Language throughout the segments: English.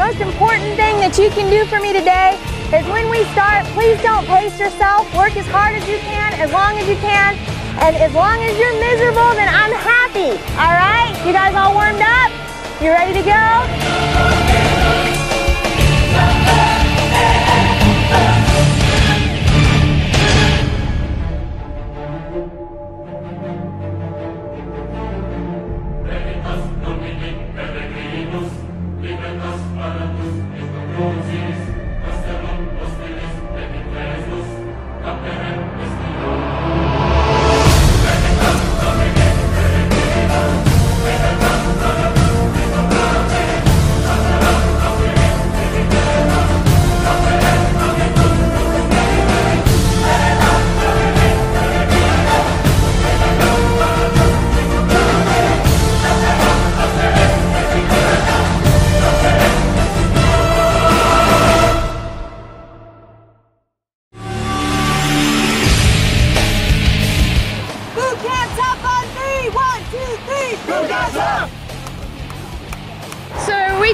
most important thing that you can do for me today is when we start, please don't pace yourself. Work as hard as you can, as long as you can. And as long as you're miserable, then I'm happy. All right? You guys all warmed up? You ready to go?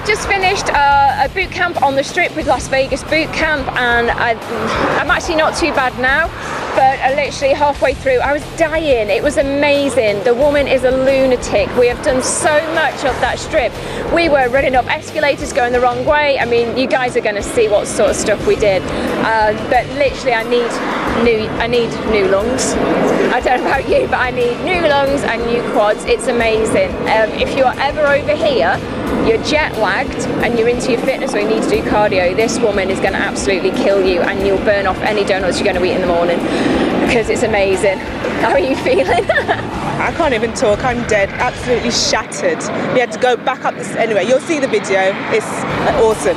Just finished uh, a boot camp on the strip with Las Vegas Boot Camp, and I, I'm actually not too bad now. But uh, literally halfway through, I was dying. It was amazing. The woman is a lunatic. We have done so much of that strip. We were running up escalators going the wrong way. I mean, you guys are going to see what sort of stuff we did. Uh, but literally, I need new. I need new lungs. I don't know about you, but I need new lungs and new quads. It's amazing. Um, if you're ever over here, you're jet lagged and you're into your fitness or you need to do cardio, this woman is going to absolutely kill you and you'll burn off any donuts you're going to eat in the morning because it's amazing. How are you feeling? I can't even talk. I'm dead, absolutely shattered. We had to go back up this. Anyway, you'll see the video. It's awesome.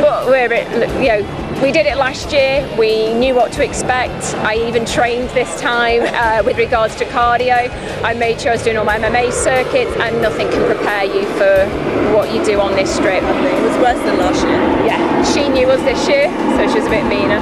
but we're it, you know. We did it last year. We knew what to expect. I even trained this time uh, with regards to cardio. I made sure I was doing all my MMA circuits, and nothing can prepare you for what you do on this strip. It was worse than last year. Yeah, she knew us this year, so she was a bit meaner.